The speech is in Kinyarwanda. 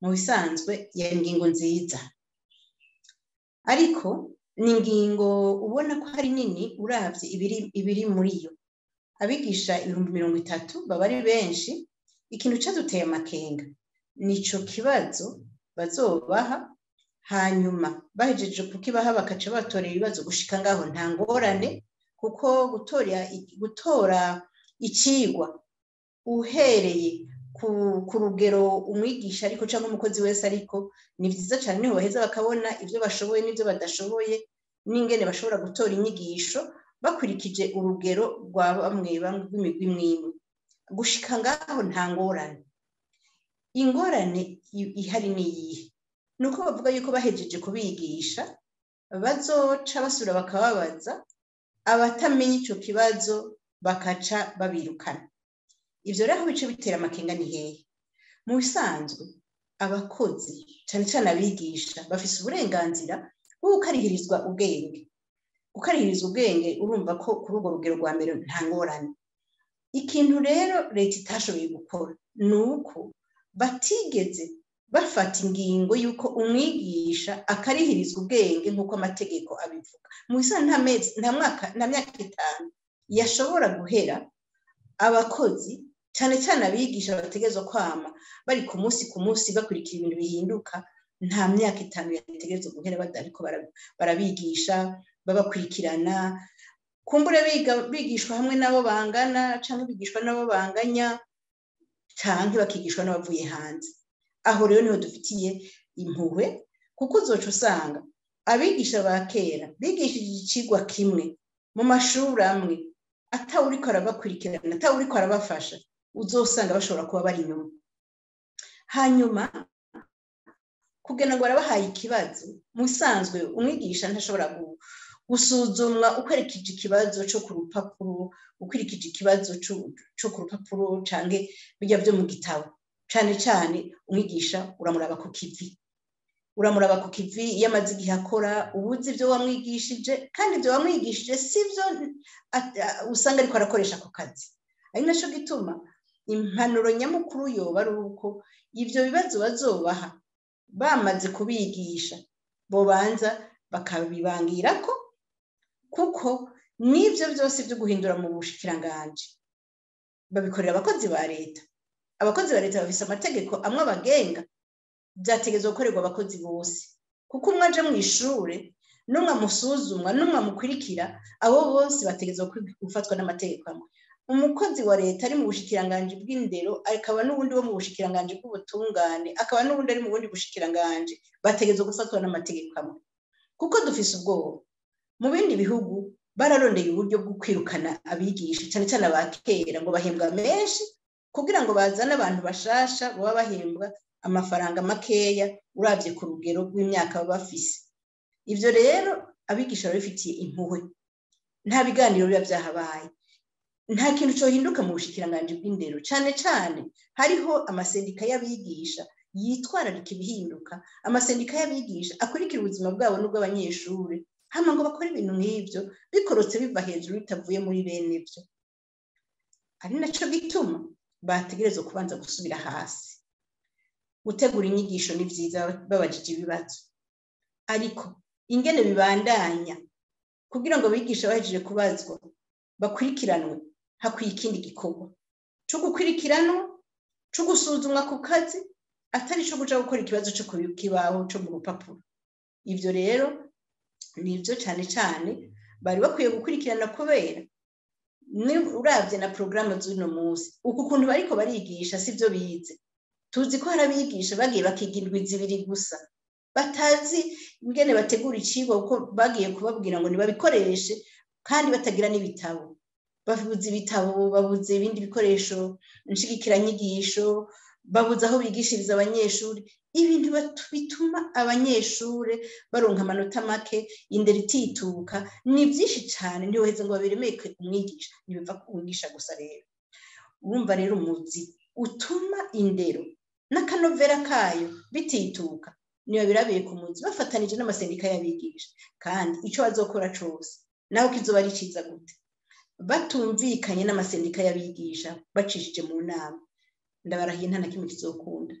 mu bisanzwe iyo ngingo nziza. Ariko ni ingingo ubona ko ari nini urabye ibiri muri yo. Abigisha ibihumbi mirongo itatu baba ari benshi ikintu cyaduteye amakenga ni cyo kibazo bazobaha hanyuma bahejeje kukibaha bakaca batorera ibibazo. Gushika ngaho nta ngorane kuko gutora ikigwa uhereye ku rugero umwigisha ariko cyangwa umukozi wese ariko ni byiza cyane ni ho baheza bakabona ibyo bashoboye n'ibyo badashoboye n'ingene bashobora gutora inyigisho bakurikije urugero rwa bamwe bamwe rw'imigwi imwe gushika ngaho nta ngorane. Ingorane ihari ni iyihe? Ni uko bavuga yuko bahejeje kubigisha bazoca basubira bakababaza abatamenya icyo kibazo bakaca babirukana. Ibyo rero aho bice bitera amakenga ni hehe? Mu bisanzwe abakozi cyane cyane abigisha bafite uburenganzira bwo gukarihirizwa ubwenge. Gukarihirizwa ubwenge urumva ko kuri urwo rugero rwa mbere nta ngorane. Ikintu rero leta itashoboye gukora ni uko batigeze bafata ingingo y'uko umwigisha akarihirizwa ubwenge nk'uko amategeko abivuga. Mu bisanzwe nta mwaka nta myaka itanu yashobora guhera abakozi cyane cyane abigisha bategerezwa kwama. Bari ku munsi ku munsi bakurikira ibintu bihinduka. Nta myaka itanu yategerezwa guhera badariko barabigisha babakurikirana. Kumbure bigishwa hamwe n'abo bangana cyangwa bigishwa n'abo banganya cyangwa bakigishwa n'abavuye hanze. Aho rero ni ho dufitiye impuhwe kuko uzoca usanga abigisha ba kera bigishije ikigwa kimwe mu mashuri amwe. Atawuriko arabakurikirana atawuriko arabafasha. Uzosanga bashobora kuba bari inyuma. Hanyuma kugira ngo barabahaye ikibazo mu bisanzwe umwigisha ntashobora gusuzumwa ukurikije ikibazo cyo ku rupapuro ukurikije ikibazo cyo ku rupapuro cyangwa bijya byo mu gitabo. Cyane cyane umwigisha uramuraba ku kivi. Uramuraba ku kivi iyo amaze igihe akora uba uzi ibyo wamwigishije kandi ibyo wamwigishije si byo usanga ariko arakoresha ako kazi. Ari na cyo gituma impanuro nyamukuru yoba ari uko ibyo bibazo bazobaha bamaze kubigisha. Bobanza bakabibangira ko kuko n'ibyo byose byo guhindura mu bushikiranganje babikorera abakozi ba leta. Abakozi ba leta bafite amategeko amwe abagenga. Byategetswe gukorerwa abakozi bose. Kuko umwe aje mu ishuri n'umwe amusuzumwa n'umwe amukurikira abo bose bategetswe gufatwa n'amategeko amwe. Umukozi wa leta ari mu bushikiranganje bw'indero akaba n'ubundi wo mu bushikiranganje bw'ubutungane akaba n'ubundi ari mu bundi bushikiranganje bategetswe gufatwa n'amategeko amwe. Kuko dufise ubwoba mu bindi bihugu bararondeye uburyo bwo kwirukana abigisha cyane cyane abakera ngo bahembwa menshi kugira ngo bazane abantu bashasha baba bahembwa amafaranga makeya urabye ku rugero rw'imyaka baba bafise. Ibyo rero abigisha babifitiye impuhwe. Nta biganiro biba byahabaye nta kintu cyohinduka mu bushikiranganje bw'indero. Cyane cyane hariho amasendika y'abigisha yitwararika ibihinduka. Amasendika y'abigisha akurikira ubuzima bwabo n'ubw'abanyeshuri hano ngo bakore ibintu nk'ibyo bikorotse biva hejuru bitavuye muri bene byo ari na cyo gituma bategerezwa kubanza gusubira hasi. Gutegura inyigisho ni byiza babajije ibibazo. Ariko ingene bibandanya kugira ngo abigisha bahejeje kubazwa bakurikiranwe. Hakwiye ikindi gikorwa. Cyo gukurikiranwa cyo gusuzumwa ku kazi atari cyo guca gukora ikibazo cyo kibaho cyo mu rupapuro. Ibyo rero ni ibyo cyane cyane bari bakwiye gukurikirana kubera urabye na porogaramu z'uno munsi. Uku kuntu bariko barigisha si byo bize. Tuzi ko hari abigisha bagiye bakiga indwi zibiri gusa. Batazi ingene bategura icigwa kuko bagiye kubabwira ngo ntibabikoreshe kandi batagira n'ibitabo. Babuze ibitabo babuze ibindi bikoresho nshigikiranyigisho babuze aho bigishiriza abanyeshuri. Ibintu bituma abanyeshuri baronka amanota make indero itituka ni byinshi cyane ntiwoheze ngo babiremeke umwigisha ntibiva ku mwigisha gusa rero. Urumva rero umuzi utuma indero n'akanovera kayo bitituka. Niyo birabiye ku muzi bafatanije n'amasendika y'abigisha. Kandi icyo bazokora cyose nawe kizoba ari cyiza gute? Batumvikanye n'amasendika y'abigisha bacishije mu nama. Ndabarahiye nta na kimwe kizokunda.